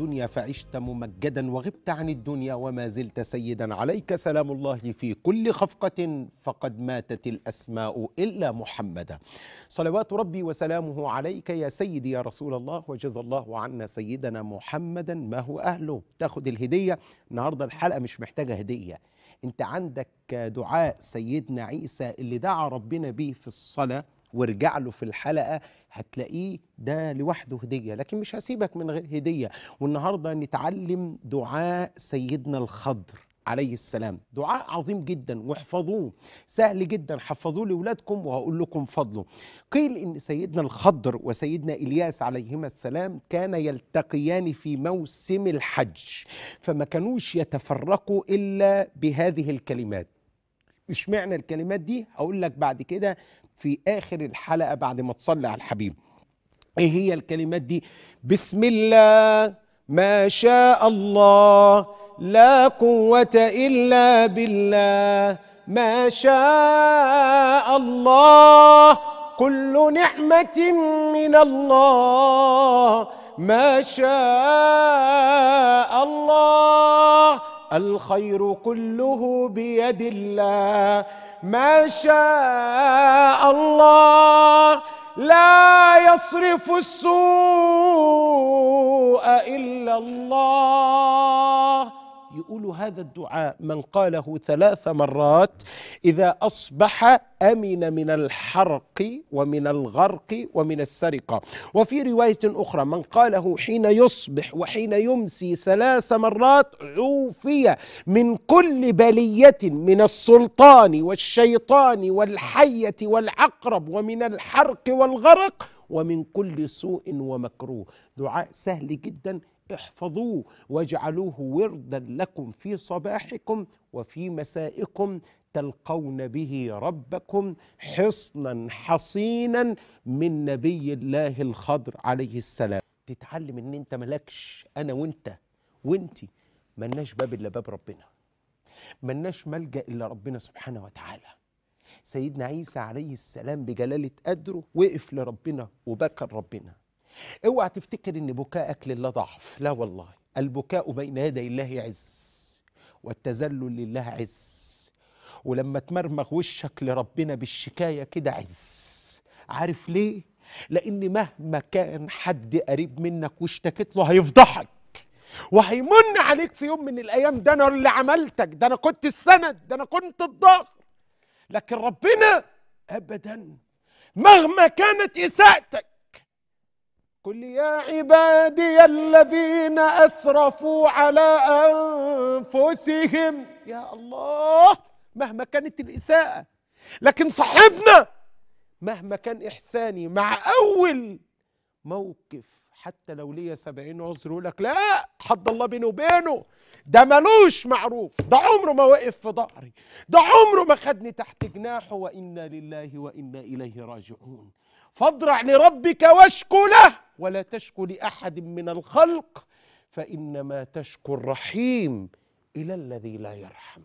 الدنيا فعشت ممجدا وغبت عن الدنيا وما زلت سيدا عليك. سلام الله في كل خفقة فقد ماتت الأسماء إلا محمدا. صلوات ربي وسلامه عليك يا سيدي يا رسول الله وجزى الله عنا سيدنا محمدا ما هو أهله؟ تاخد الهدية. النهاردة الحلقة مش محتاجة هدية. انت عندك دعاء سيدنا عيسى اللي دعا ربنا بيه في الصلاة. وارجع له في الحلقة هتلاقيه ده لوحده هدية. لكن مش هسيبك من غير هدية. والنهاردة نتعلم دعاء سيدنا الخضر عليه السلام. دعاء عظيم جدا. واحفظوه. سهل جدا. حفظوه لأولادكم وهقول لكم فضله. قيل إن سيدنا الخضر وسيدنا إلياس عليهما السلام كان يلتقيان في موسم الحج. فما كانوش يتفرقوا إلا بهذه الكلمات. مش معنى الكلمات دي؟ هقول لك بعد كده في آخر الحلقة بعد ما تصلي على الحبيب. إيه هي الكلمات دي؟ بسم الله ما شاء الله لا قوة إلا بالله ما شاء الله كل نعمة من الله ما شاء الله. الخير كله بيد الله. ما شاء الله لا يصرف السوء إلا الله. يقول هذا الدعاء من قاله ثلاث مرات إذا أصبح أمن من الحرق ومن الغرق ومن السرقه وفي رواية أخرى من قاله حين يصبح وحين يمسي ثلاث مرات عوفي من كل بلية من السلطان والشيطان والحية والعقرب ومن الحرق والغرق ومن كل سوء ومكروه. دعاء سهل جدا احفظوه واجعلوه وردا لكم في صباحكم وفي مسائكم تلقون به ربكم حصنا حصينا من نبي الله الخضر عليه السلام. تتعلم إن أنت ملكش أنا وأنت وأنتي ملناش باب إلا باب ربنا. ملناش ملجأ إلا ربنا سبحانه وتعالى. سيدنا عيسى عليه السلام بجلالة قدره وقف لربنا وبكى ربنا اوعى تفتكر ان بكاءك لله ضعف. لا والله. البكاء بين يدي الله عز والتذلل لله عز. ولما تمرمغ وشك لربنا بالشكاية كده عز. عارف ليه؟ لأن مهما كان حد قريب منك واشتكيت له هيفضحك. وهيمن عليك في يوم من الأيام ده أنا اللي عملتك ده أنا كنت السند ده أنا كنت الظهر لكن ربنا ابدا. مهما كانت إساءتك قل يا عبادي الذين أسرفوا على أنفسهم. يا الله مهما كانت الإساءة لكن صاحبنا مهما كان إحساني مع أول موقف حتى لو ليا سبعين عذر يقول لك لا حد الله بيني وبينه. ده ملوش معروف ده عمره ما وقف في ظهري ده عمره ما خدني تحت جناحه وإنا لله وإنا إليه راجعون. فاضرع لربك واشكو له. ولا تشكو لأحد من الخلق فإنما تشكو الرحيم إلى الذي لا يرحم.